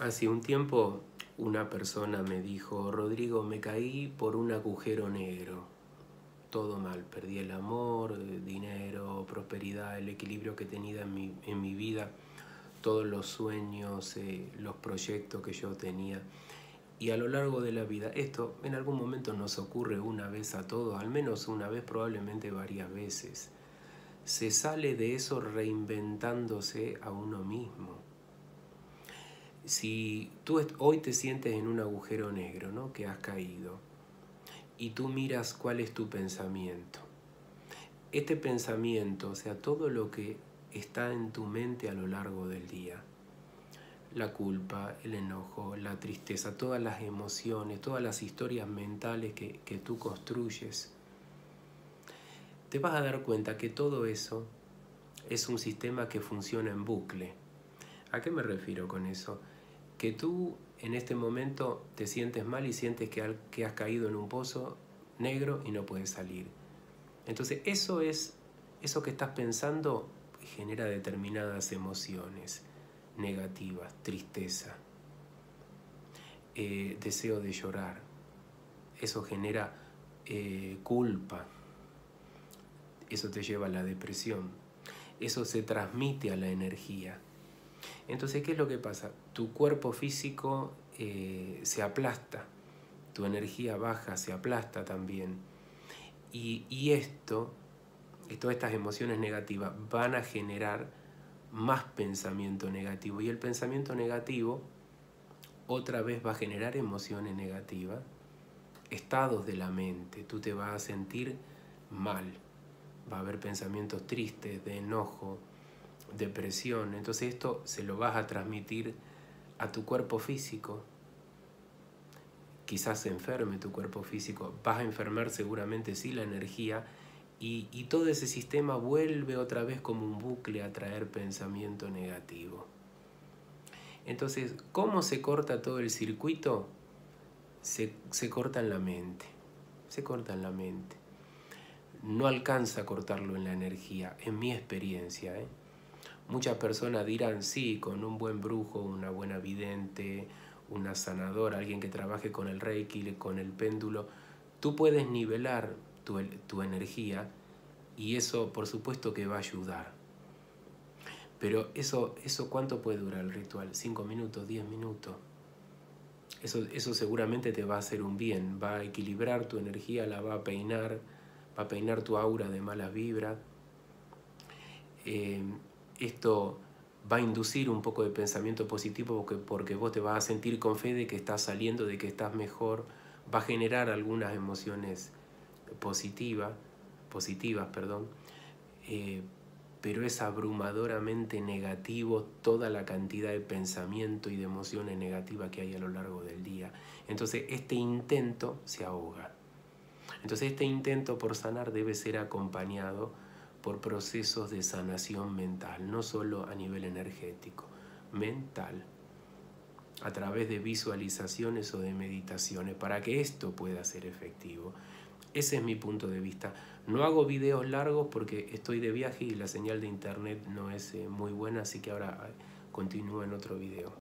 Hace un tiempo una persona me dijo, Rodrigo, me caí por un agujero negro. Todo mal, perdí el amor, dinero, prosperidad, el equilibrio que tenía en mi, en mi vida, todos los sueños, eh, los proyectos que yo tenía. Y a lo largo de la vida, esto en algún momento nos ocurre una vez a todos, al menos una vez, probablemente varias veces. Se sale de eso reinventándose a uno mismo si tú hoy te sientes en un agujero negro, ¿no? Que has caído, y tú miras cuál es tu pensamiento. Este pensamiento, o sea, todo lo que está en tu mente a lo largo del día, la culpa, el enojo, la tristeza, todas las emociones, todas las historias mentales que, que tú construyes, te vas a dar cuenta que todo eso es un sistema que funciona en bucle. ¿A qué me refiero con eso? que tú en este momento te sientes mal y sientes que, has caído en un pozo negro y no puedes salir. Entonces eso es, eso que estás pensando genera determinadas emociones negativas, tristeza, eh, deseo de llorar. Eso genera eh, culpa. Eso te lleva a la depresión. Eso se transmite a la energía. Entonces, ¿qué es lo que pasa? Tu cuerpo físico eh, se aplasta, tu energía baja se aplasta también. Y, y esto, todas estas emociones negativas van a generar más pensamiento negativo. Y el pensamiento negativo otra vez va a generar emociones negativas, estados de la mente. Tú te vas a sentir mal. Va a haber pensamientos tristes, de enojo, depresión. Entonces esto se lo vas a transmitir a tu cuerpo físico. Quizás se enferme tu cuerpo físico. Vas a enfermar seguramente sí la energía y, y todo ese sistema vuelve otra vez como un bucle a traer pensamiento negativo. Entonces, ¿cómo se corta todo el circuito? Se, se corta en la mente. Se corta en la mente. No alcanza a cortarlo en la energía, en mi experiencia. ¿eh? Muchas personas dirán, sí, con un buen brujo, una buena vidente, una sanadora, alguien que trabaje con el reiki, con el péndulo, tú puedes nivelar tu, tu energía y eso por supuesto que va a ayudar. Pero eso, eso ¿cuánto puede durar el ritual? ¿Cinco minutos? ¿Diez minutos? Eso, eso seguramente te va a hacer un bien, va a equilibrar tu energía, la va a peinar, va a peinar tu aura de malas vibras. Eh, esto va a inducir un poco de pensamiento positivo porque, porque vos te vas a sentir con fe de que estás saliendo, de que estás mejor, va a generar algunas emociones positivas, positivas perdón, eh, pero es abrumadoramente negativo toda la cantidad de pensamiento y de emociones negativas que hay a lo largo del día. Entonces este intento se ahoga. Entonces este intento por sanar debe ser acompañado por procesos de sanación mental, no solo a nivel energético, mental, a través de visualizaciones o de meditaciones, para que esto pueda ser efectivo. Ese es mi punto de vista. No hago videos largos porque estoy de viaje y la señal de internet no es eh, muy buena, así que ahora eh, continúo en otro video.